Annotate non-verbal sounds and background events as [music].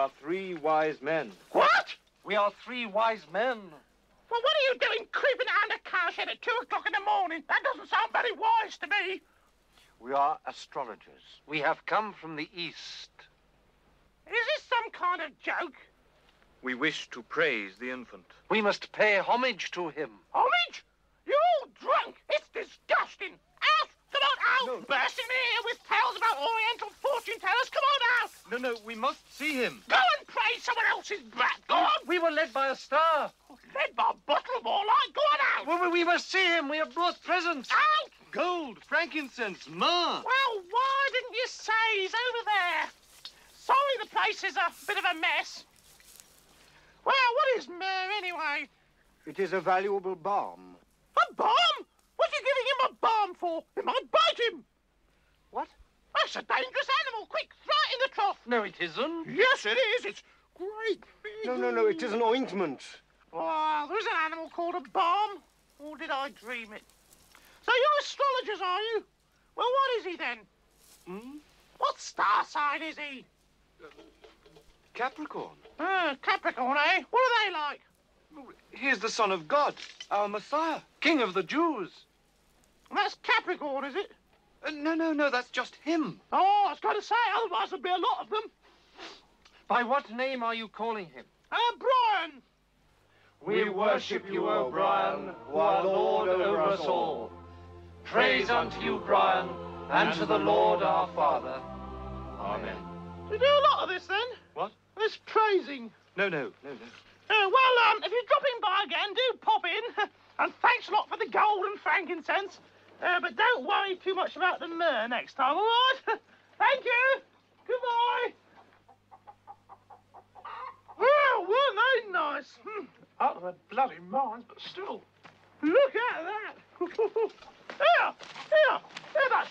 are three wise men. What? We are three wise men. Well, what are you doing creeping around a cowshed at two o'clock in the morning? That doesn't sound very wise to me. We are astrologers. We have come from the east. Is this some kind of joke? We wish to praise the infant. We must pay homage to him. Homage? You're all drunk. It's disgusting. Out! Come on out! No. Bursting in here with tales about Oriental fortune tellers. Come on out! No, no, we must see him. Go and praise someone else's brat. Go on! We were led by a star. Led by Buttleball, I go on out! Well, we must see him. We have brought presents. Out! Gold, frankincense, myrrh. Well, why didn't you say he's over there? Sorry the place is a bit of a mess. Well, what is myrrh anyway? It is a valuable balm. A bomb? What are you giving him a bomb for? It might bite him. What? That's a dangerous animal. Quick, throw it in the trough. No, it isn't. Yes, it is. It's great big. No, no, no, it is an ointment. Oh, there's an animal called a bomb. Or did I dream it? So you're astrologers, are you? Well, what is he then? Hmm? What star sign is he? Capricorn. Uh, Capricorn, eh? What are they like? He is the son of God, our Messiah. King of the Jews. That's Capricorn, is it? Uh, no, no, no, that's just him. Oh, I was going to say, otherwise there'd be a lot of them. By what name are you calling him? Uh, Brian. We worship you, O Brian, who are Lord over us all. Praise unto you, Brian, and to the Lord our Father. Amen. We do a lot of this then. What? This praising. No, no, no, no. Uh, well, um, if you're dropping by again, do pop in. [laughs] and thanks a lot for the gold and frankincense. Uh, but don't worry too much about the myrrh next time, all right? [laughs] Thank you. Goodbye. Well, weren't they nice? Hmm. Out of their bloody minds, but still. Look at that. [laughs] here, here, here, that's,